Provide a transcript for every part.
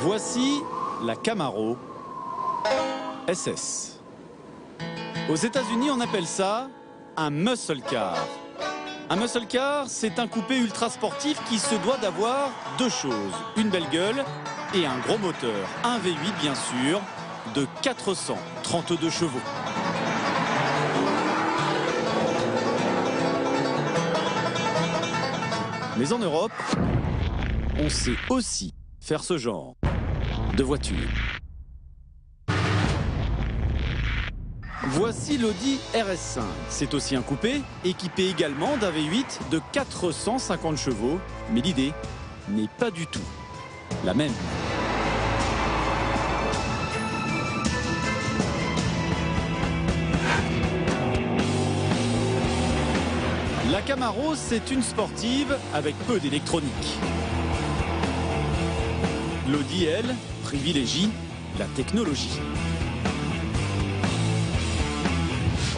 Voici la Camaro SS. Aux États-Unis, on appelle ça un muscle car. Un muscle car, c'est un coupé ultra sportif qui se doit d'avoir deux choses. Une belle gueule et un gros moteur. Un V8 bien sûr, de 432 chevaux. Mais en Europe, on sait aussi faire ce genre voiture. Voici l'Audi RS5. C'est aussi un coupé, équipé également d'un V8 de 450 chevaux, mais l'idée n'est pas du tout la même. La Camaro, c'est une sportive avec peu d'électronique. L'Audi, elle, privilégie la technologie.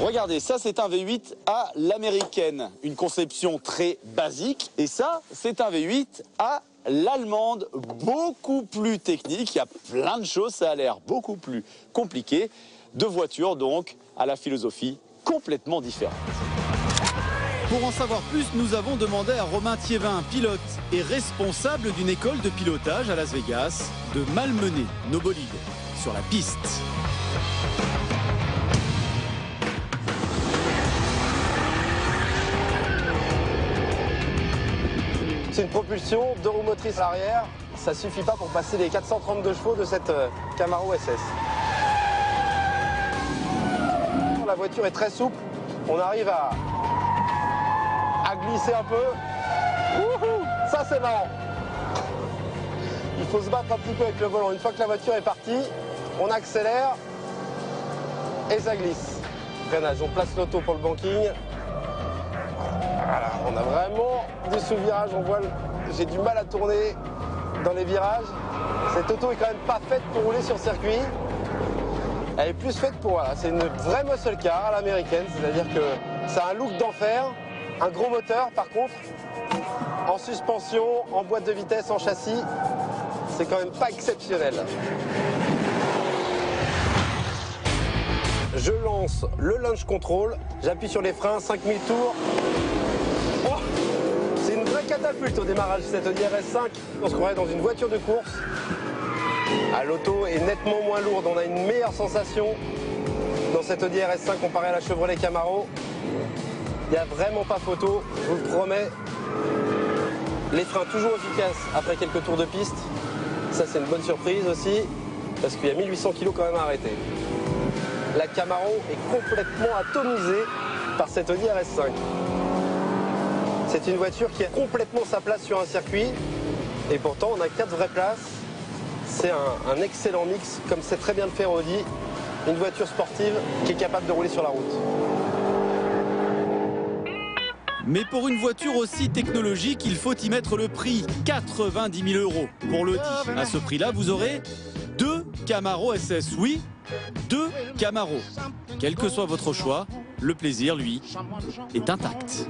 Regardez, ça c'est un V8 à l'américaine, une conception très basique. Et ça, c'est un V8 à l'allemande, beaucoup plus technique. Il y a plein de choses, ça a l'air beaucoup plus compliqué. De voitures donc à la philosophie complètement différente. Pour en savoir plus, nous avons demandé à Romain Thiévin, pilote et responsable d'une école de pilotage à Las Vegas, de malmener nos bolides sur la piste. C'est une propulsion, deux roues motrices à l'arrière. Ça suffit pas pour passer les 432 chevaux de cette euh, Camaro SS. La voiture est très souple. On arrive à glisser un peu. Ça c'est marrant. Il faut se battre un petit peu avec le volant. Une fois que la voiture est partie, on accélère et ça glisse. Freinage, on place l'auto pour le banking. Voilà, on a vraiment du sous-virage. On voit, j'ai du mal à tourner dans les virages. Cette auto est quand même pas faite pour rouler sur circuit. Elle est plus faite pour, c'est une vraie muscle car à l'américaine, c'est-à-dire que c'est un look d'enfer, un gros moteur par contre, en suspension, en boîte de vitesse, en châssis, c'est quand même pas exceptionnel. Je lance le launch control, j'appuie sur les freins, 5000 tours. Oh c'est une vraie catapulte au démarrage cette Audi RS5. On se croirait dans une voiture de course. Ah, L'auto est nettement moins lourde, on a une meilleure sensation dans cette Audi RS5 comparée à la Chevrolet Camaro. Il n'y a vraiment pas photo, je vous le promets. Les freins toujours efficaces après quelques tours de piste. Ça c'est une bonne surprise aussi, parce qu'il y a 1800 kg quand même à arrêter. La Camaro est complètement atomisée par cette Audi RS5. C'est une voiture qui a complètement sa place sur un circuit, et pourtant on a quatre vraies places. C'est un, excellent mix, comme c'est très bien le faire Audi, une voiture sportive qui est capable de rouler sur la route. Mais pour une voiture aussi technologique, il faut y mettre le prix 90 000 euros pour l'Audi. À ce prix-là, vous aurez deux Camaro SS. Oui, deux Camaro. Quel que soit votre choix, le plaisir, lui, est intact.